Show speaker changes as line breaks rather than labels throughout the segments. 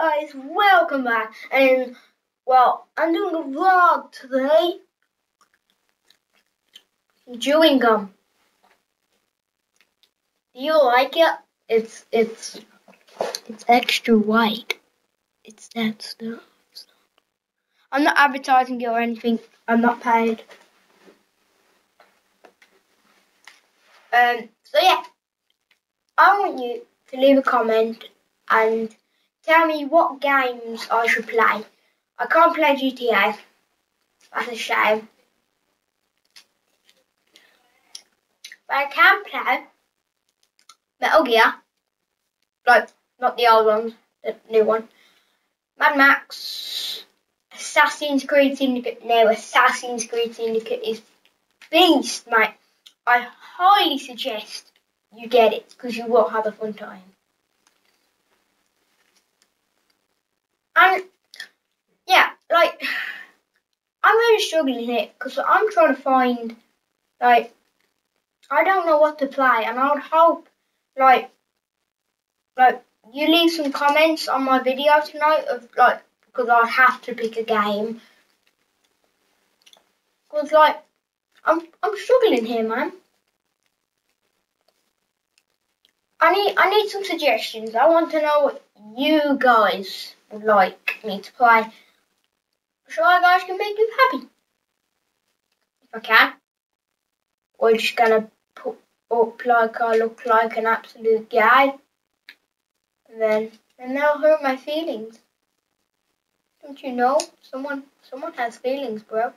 guys, welcome back. And well, I'm doing a vlog today. Chewing gum. Do you like it? It's it's it's extra white. It's that stuff. I'm not advertising it or anything. I'm not paid. Um. So yeah, I want you to leave a comment and tell me what games I should play. I can't play GTA. That's a shame. But I can play Metal Gear. Like, not the old one, the new one. Mad Max. Assassin's Creed Syndicate. No, Assassin's Creed Syndicate is beast, mate. I highly suggest you get it because you will have a fun time. And yeah, like I'm really struggling here because I'm trying to find like I don't know what to play, and I would hope like like you leave some comments on my video tonight of like because I have to pick a game. Cause like I'm I'm struggling here, man. I need I need some suggestions. I want to know what you guys would like me to play. I guys can make you happy. If I can. We're just gonna put up like I look like an absolute guy. And then and that'll hurt my feelings. Don't you know? Someone someone has feelings, bro. You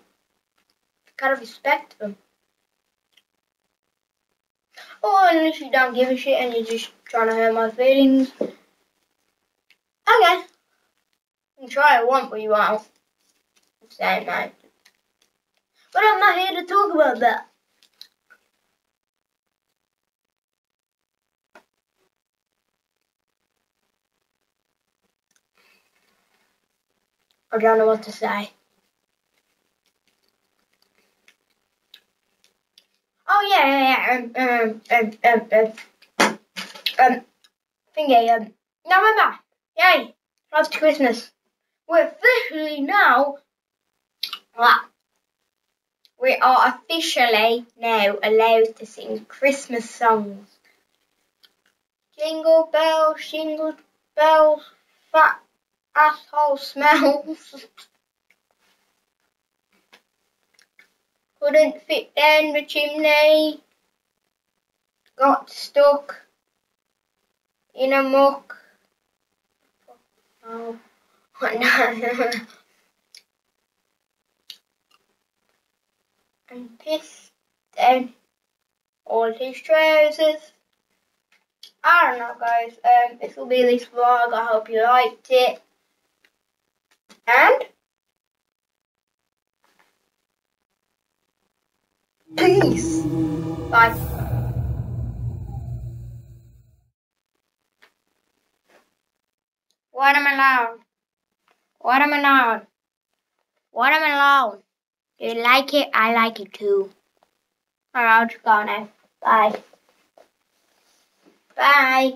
gotta respect them. Oh, unless you don't give a shit and you're just trying to hurt my feelings. Okay. You can try it once, but you won't. Same night. But I'm not here to talk about that. I don't know what to say. Oh yeah, yeah, yeah. Um, um, um, um, um, um thingy. Um, November. Yay! After Christmas. We're officially now. What? We are officially now allowed to sing Christmas songs. Jingle bells, jingle bells, fat asshole smells. couldn't fit down the chimney, got stuck in a muck. Oh, no. and pissed down all his trousers. I don't know guys, um, this will be this vlog, I hope you liked it. And Peace. Bye. Watermelon. Watermelon. Watermelon. You like it? I like it too. Alright, I'll just go now. Bye. Bye.